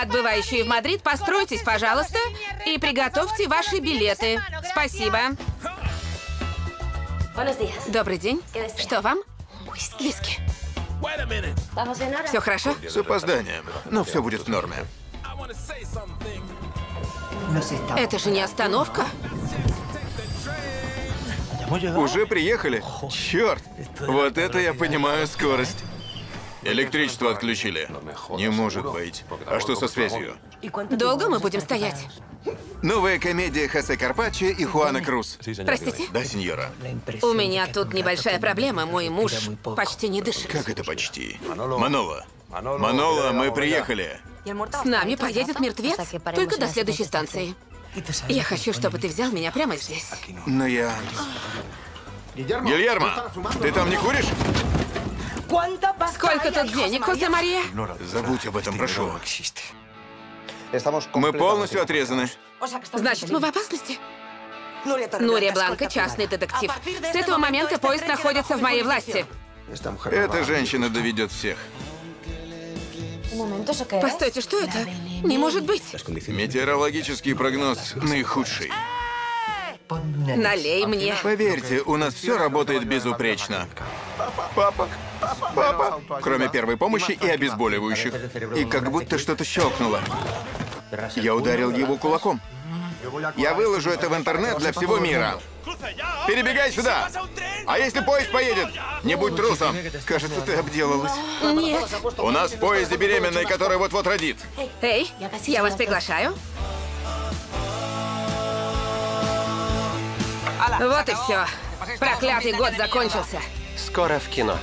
Отбывающие в Мадрид, постройтесь, пожалуйста, и приготовьте ваши билеты. Спасибо. Добрый день. Что вам? Виски. Все хорошо? С опозданием. Но все будет в норме. Это же не остановка. Уже приехали? Черт! Вот это я понимаю скорость. Электричество отключили. Не может быть. А что со связью? Долго мы будем стоять? Новая комедия Хосе Карпаччо и Хуана Круз. Простите? Да, сеньора. У меня тут небольшая проблема. Мой муж почти не дышит. Как это почти? Маноло. Маноло, мы приехали. С нами поедет мертвец только до следующей станции. Я хочу, чтобы ты взял меня прямо здесь. Но я... Гильермо, ты там не куришь? Сколько тут денег, Хосе Мария? Забудь об этом, прошу. Мы полностью отрезаны. Значит, мы в опасности? Нурия Бланка, частный детектив. С этого момента поезд находится в моей власти. Эта женщина доведет всех. Постойте, что это? Не может быть. Метеорологический прогноз наихудший. Налей мне. Поверьте, у нас все работает безупречно. Папа, папа. Кроме первой помощи и обезболивающих. И как будто что-то щелкнуло. Я ударил его кулаком. Я выложу это в интернет для всего мира. Перебегай сюда! А если поезд поедет? Не будь трусом. Кажется, ты обделалась. Нет. У нас в поезде беременная, которая вот-вот родит. Эй, я вас приглашаю. Вот и все. Проклятый год закончился. Скоро в кино.